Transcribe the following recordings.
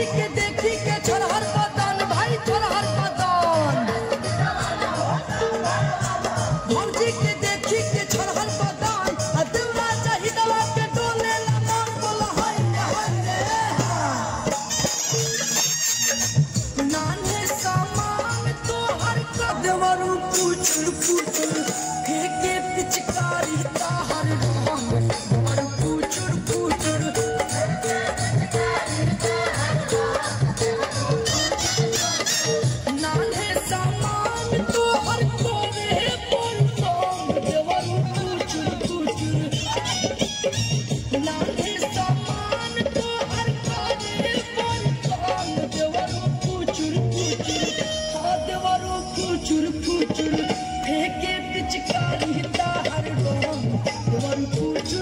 देखी के देखी के छोड़हर पतन भाई छोड़हर पतन भौजी के देखी के छोड़हर पतन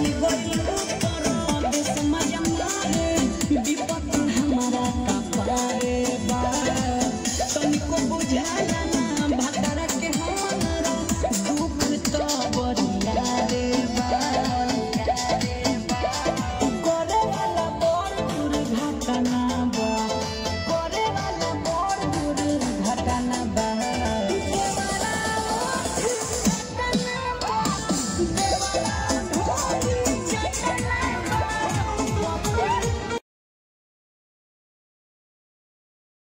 anybody